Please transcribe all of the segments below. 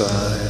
side.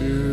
to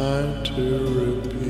time to repeat.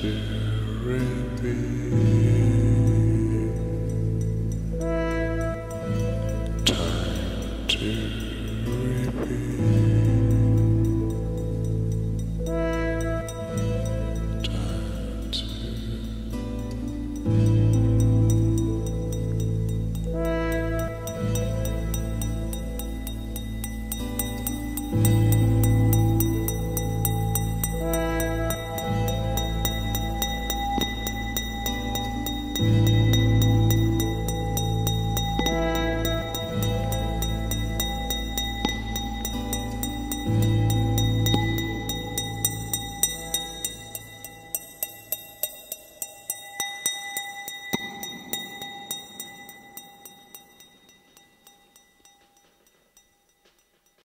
to repeat. Time to